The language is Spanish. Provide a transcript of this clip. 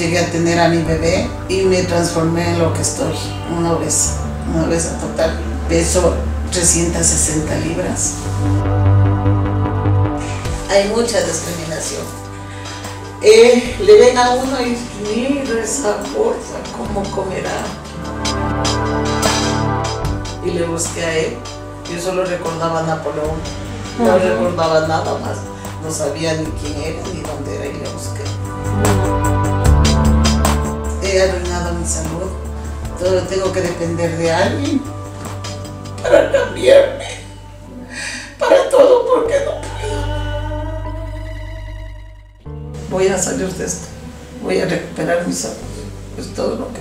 llegué a tener a mi bebé y me transformé en lo que estoy, una obesa, una obesa total. Peso 360 libras. Hay mucha discriminación. Eh, le ven a uno y mira esa cosa, cómo comerá. Y le busqué a él. Yo solo recordaba a Napoleón. No recordaba nada más. No sabía ni quién era ni dónde era y le busqué. He arruinado mi salud. Todo tengo que depender de alguien para cambiarme. Para todo porque no puedo. Voy a salir de esto. Voy a recuperar mi salud. Es todo lo que